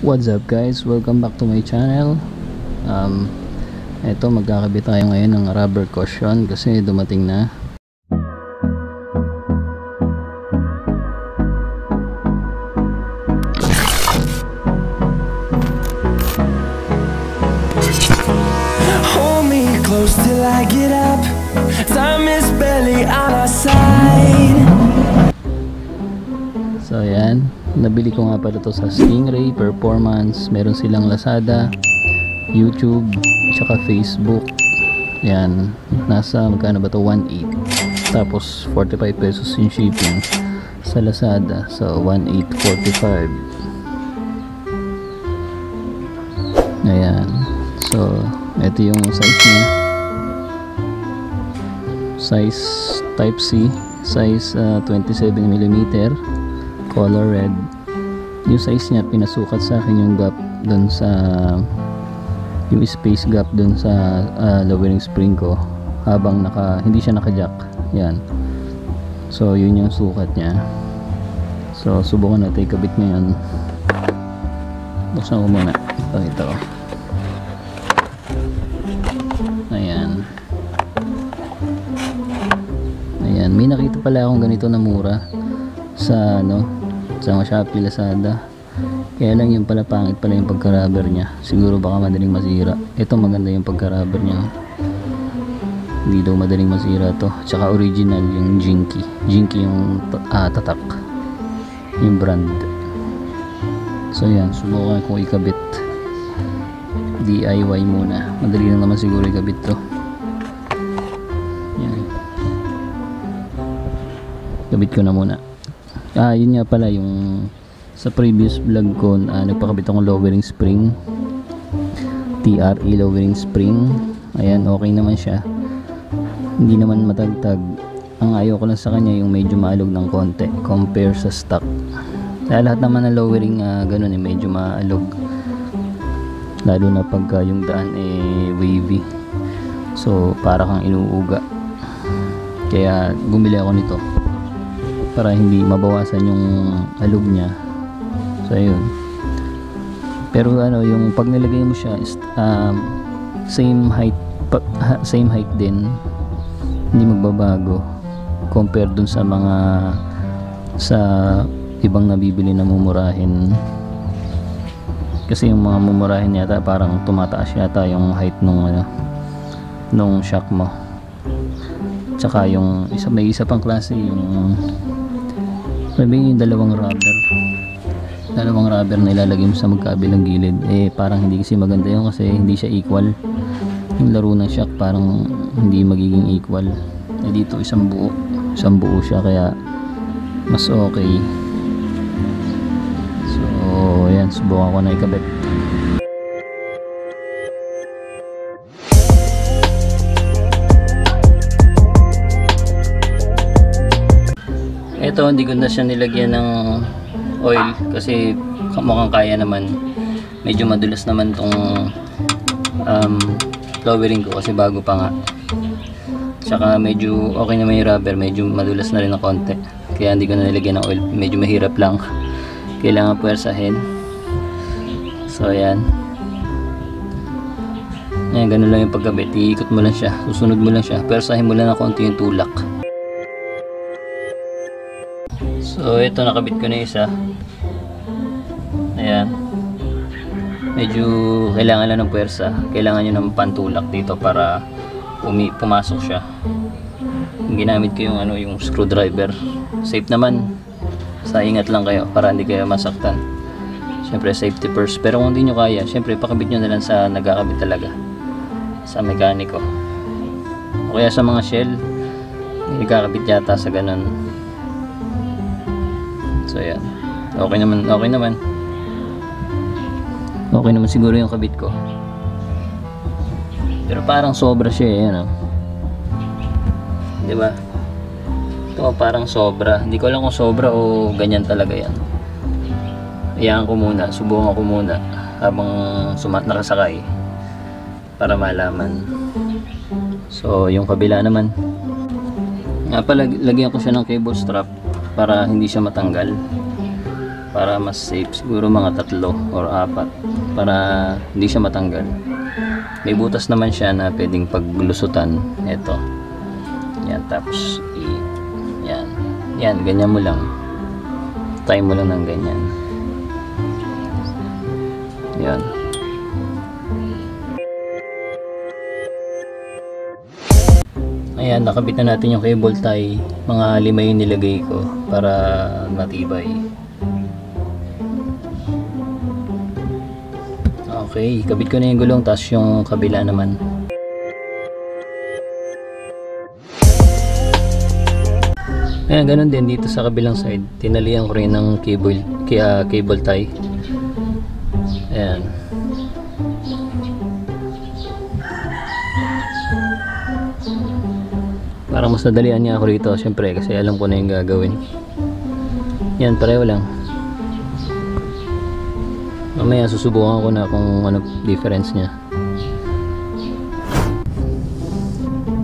What's up guys? Welcome back to my channel um, Ito magkakabit tayo ngayon ng rubber cushion kasi dumating na Hold me close till I get up. Time is barely on our side. So ayan Nabili ko nga pala to sa Stingray Performance. Meron silang Lazada YouTube Tsaka Facebook. Yan. Nasa magkano ba to? 1.8 Tapos 45 pesos yung shipping Sa Lazada. So 1.845 Ayan. So ito yung size niya. Size Type C. Size uh, 27mm color red. Yung size niya pinasukat sa akin yung gap dun sa yung space gap dun sa uh, lowering spring ko habang naka hindi siya naka jack yan. So yun yung sukat niya. So subukan natin ikabit ngayon buksan ko muna. Pakita ko. Ayan. Ayan. May nakita pala akong ganito na mura sa ano sa Shopee, Lazada. Kaya lang yung pala pangit pala yung pagka-rubber nya siguro baka madaling masira. Ito maganda yung pagka-rubber nya hindi daw madaling masira to. Tsaka original yung Jinky. Jinky yung ah, tatak. Yung brand. So yan. Subukan kong ikabit. DIY muna. Madali lang naman siguro ikabit to. Yan. Kabit ko na muna ah yun nga pala yung sa previous vlog ko uh, nagpakabit akong lowering spring. TRE lowering spring. Ayan okay naman siya. Hindi naman matagtag. Ang ayaw ko lang sa kanya yung medyo maalog ng konti compare sa stock. Kaya lahat naman ng lowering uh, ganun eh medyo maalog. Lalo na pagka yung daan eh wavy. So para kang inuuga. Kaya bumili ako nito para hindi mabawasan yung alog niya. So ayun. Pero ano yung pag nilagay mo siya is, um, same height pa, same height din. Hindi magbabago compare dun sa mga sa ibang nabibili na mumurahin. Kasi yung mga mumurahin yata parang tumataas yata yung height nung ano nung shock mo. Tsaka yung isa may isa pang klase yung sabi yung dalawang rubber? Dalawang rubber na ilalagay mo sa magkabilang gilid. Eh parang hindi kasi maganda yun kasi hindi siya equal. Yung laro ng shock parang hindi magiging equal. Eh dito isang buo. Isang buo siya kaya mas okay. So yan subukan ko na ikabit ito hindi ko na siya nilagyan ng oil kasi mukhang kaya naman. Medyo madulas naman tong um, lowering ko kasi bago pa nga. Tsaka medyo okay naman yung rubber medyo madulas na rin ng konti. Kaya hindi ko na nilagyan ng oil medyo mahirap lang. Kailangan puwersahin. So ayan. Ayan ganun lang yung pagkabit. Iikot mo lang siya. Susunod mo lang siya. Puwersahin mo lang ng konti yung tulak So ito nakabit ko na isa. Ayan. Medyo kailangan lang ng puwersa. Kailangan nyo ng pantulak dito para umi pumasok siya. Ginamit ko yung ano yung screwdriver. Safe naman. Sa ingat lang kayo para hindi kayo masaktan. Siyempre safety first. Pero kung hindi nyo kaya, siyempre pakabit nyo na lang sa nagkakabit talaga. Sa mekaniko. O kaya sa mga shell, nagkakabit yata sa ganun So yan. Okay naman, okay naman. Okay naman siguro yung kabit ko. Pero parang sobra siya eh, ano. 'Di ba? Ito parang sobra. Hindi ko alam kung sobra o ganyan talaga 'yan. Iyan ko muna, subukan ko muna habang sumat nakasakay para malaman. So, yung kabila naman. Nga pala, lagyan ko siya ng cable strap para hindi siya matanggal. Para mas safe siguro mga tatlo or apat para hindi siya matanggal. May butas naman siya na pwedeng paglusutan. Ito yan tapos i yan. Yan ganyan mo lang. Try mo lang ng ganyan. Yan Ayan, nakabit na natin yung cable tie. Mga lima yung nilagay ko para matibay. Okay, kabit ko na yung gulong tapos yung kabila naman. Ayan, ganun din dito sa kabilang side. Tinalian ko rin ng cable, kaya cable tie. Ayan. Parang mas nadalian niya ako rito, syempre, kasi alam ko na yung gagawin. Yan, pareho lang. Mamaya susubukan ko na kung ano difference niya.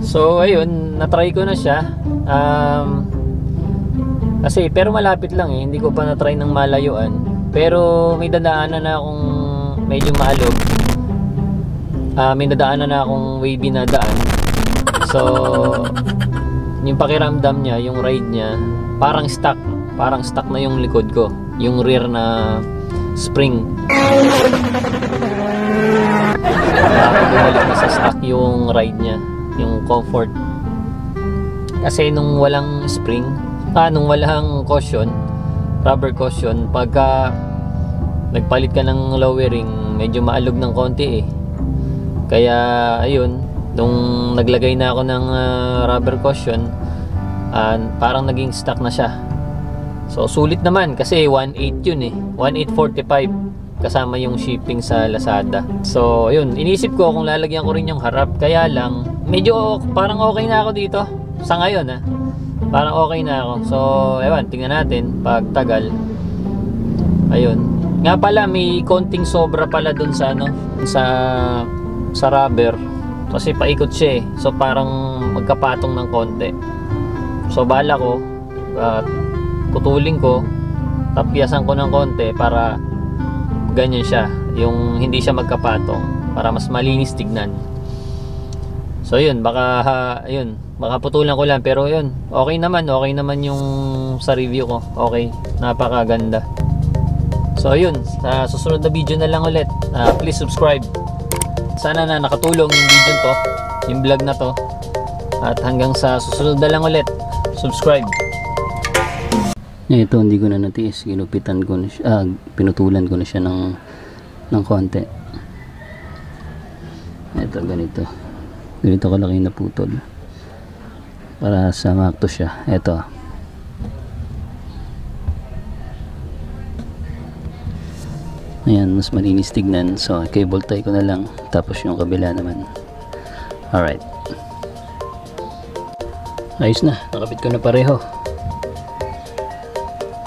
So, ayun, natry ko na siya. Um, kasi, pero malapit lang eh. Hindi ko pa na-try ng malayuan. Pero may dadaanan na akong medyo maalog. Ah, may dadaanan na akong wavy na daan. So, yung pakiramdam niya, yung ride niya, parang stuck. Parang stuck na yung likod ko. Yung rear na spring. Parang bumalik sa stuck yung ride niya. Yung comfort. Kasi nung walang spring, ah, nung walang cushion, rubber cushion, pagka nagpalit ka ng lowering, medyo maalog ng konti eh. Kaya, ayun, nung naglagay na ako ng ah, rubber cushion, ah, parang naging stuck na siya. So, sulit naman kasi 1.8 yun eh. 1.845 kasama yung shipping sa Lazada. So, ayun, inisip ko kung lalagyan ko rin yung harap. Kaya lang, medyo parang okay na ako dito. Sa ngayon ah. Parang okay na ako. So, ewan, tingnan natin pag tagal. Ayun. Nga pala, may konting sobra pala dun sa ano, sa sa rubber. Kasi paikot siya eh. So, parang magkapatong ng konti. So, bala ko, ah, putulin ko, tapyasan ko ng konti para ganyan siya. Yung hindi siya magkapatong. Para mas malinis tignan. So yun, baka ha, yun, baka putulan ko lang pero yun, okay naman, okay naman yung sa review ko. Okay, napakaganda. So yun, sa susunod na video na lang ulit. Ah, please subscribe. Sana na nakatulong yung video to, yung vlog na to. At hanggang sa susunod na lang ulit, subscribe. Ito hindi ko na natiis, ginupitan ko na siya, ah, pinutulan ko na siya ng ng konti. Ito ganito. Ganito kalaki na putol. Para sa makto siya. Ito. Ayan, mas malinis tignan. So, cable tie ko na lang. Tapos yung kabila naman. Alright. Ayos na. Nakapit ko na pareho.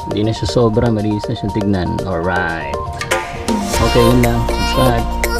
Hindi na siya sobra. Malinis na siyang tignan. Alright. Okay, yun lang. Subscribe.